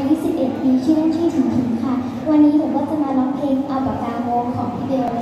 อายุ 11 ปีชื่อเล่นชื่อถิงถิงค่ะ วันนี้หนูก็จะมาร้องเพลงเอาปากกาโมของพี่เบล